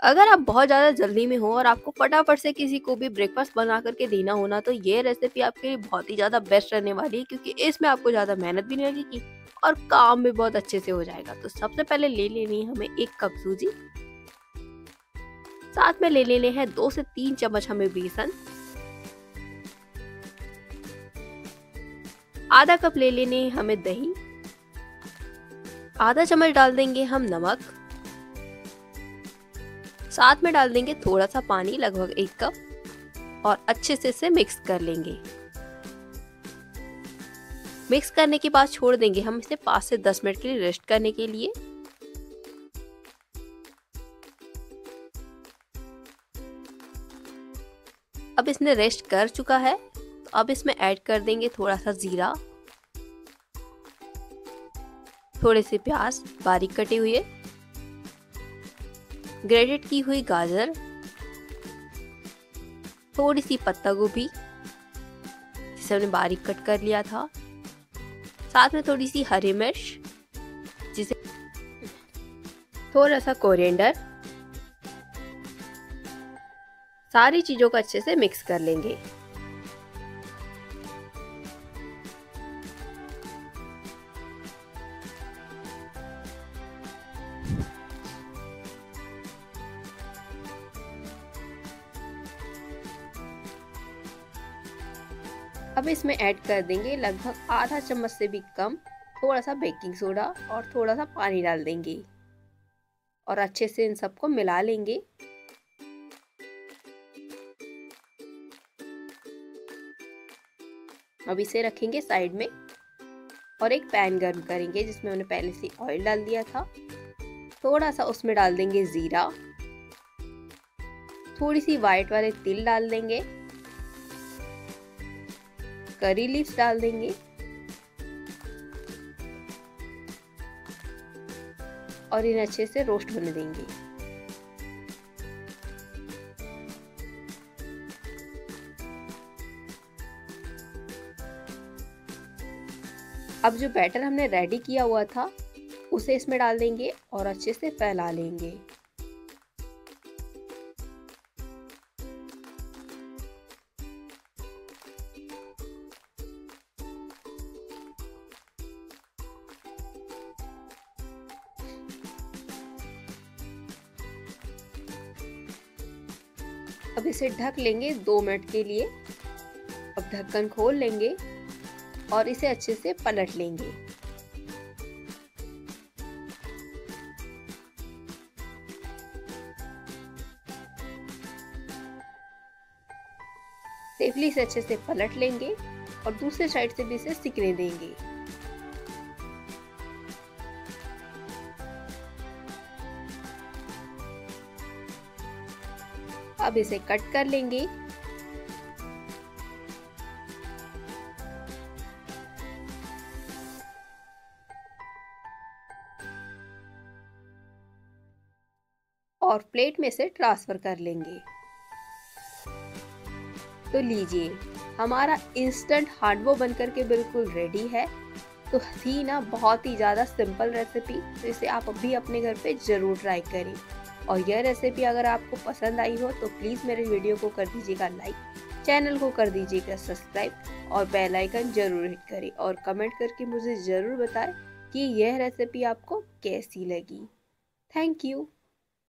अगर आप बहुत ज़्यादा जल्दी में हो और आपको फटाफट से किसी को भी ब्रेकफास्ट बना करके देना होना तो ये रेसिपी आपके लिए बहुत ही ज़्यादा बेस्ट रहने वाली है, क्योंकि इसमें आपको ज़्यादा मेहनत भी नहीं लगेगी और काम भी बहुत अच्छे से हो जाएगा। तो सबसे पहले ले लेनी है हमें एक कप सूजी। साथ में ले लेने हैं दो से तीन चम्मच हमें बेसन। आधा कप ले लेने हमें दही। आधा चम्मच डाल देंगे हम नमक। साथ में डाल देंगे थोड़ा सा पानी, लगभग एक कप, और अच्छे से इसे मिक्स कर लेंगे। मिक्स करने के बाद छोड़ देंगे हम इसे पाँच से दस मिनट के लिए रेस्ट करने के लिए। अब इसने रेस्ट कर चुका है तो अब इसमें ऐड कर देंगे थोड़ा सा जीरा, थोड़े से प्याज, बारीक कटे हुए। ग्रेटेड की हुई गाजर थोड़ी सी पत्ता गोभी, जिसे हमने बारीक कट कर लिया था। साथ में थोड़ी सी हरी मिर्च, जिसे थोड़ा सा कोरिएंडर। सारी चीज़ों को अच्छे से मिक्स कर लेंगे। अब इसमें ऐड कर देंगे लगभग आधा चम्मच से भी कम थोड़ा सा बेकिंग सोडा और थोड़ा सा पानी डाल देंगे। और अच्छे से इन सबको मिला लेंगे। अब इसे रखेंगे साइड में और एक पैन गर्म करेंगे जिसमें हमने पहले से ऑयल डाल दिया था। थोड़ा सा उसमें डाल देंगे ज़ीरा। थोड़ी सी वाइट वाले तिल डाल देंगे। करी लीव्स डाल देंगे। और इन्हें अच्छे से रोस्ट होने देंगे। अब जो बैटर हमने रेडी किया हुआ था, उसे इसमें डाल देंगे और अच्छे से फैला लेंगे। अब इसे ढक लेंगे दो मिनट के लिए। अब ढक्कन खोल लेंगे और इसे अच्छे से पलट लेंगे। सेफली से अच्छे से पलट लेंगे और दूसरे साइड से भी इसे सिकने देंगे। अब इसे कट कर लेंगे। और प्लेट में से ट्रांसफ़र कर लेंगे। तो लीजिए, हमारा इंस्टेंट हार्डवो बनकर के बिल्कुल रेडी है। तो थी ना बहुत ही ज़्यादा सिंपल रेसिपी तो इसे आप अभी अपने घर पे ज़रूर ट्राई करें। और यह रेसिपी अगर आपको पसंद आई हो तो प्लीज़ मेरे वीडियो को कर दीजिएगा लाइक चैनल को कर दीजिएगा सब्सक्राइब और बेल आइकन ज़रूर हिट करें और कमेंट करके मुझे ज़रूर बताएँ कि यह रेसिपी आपको कैसी लगी। Thank you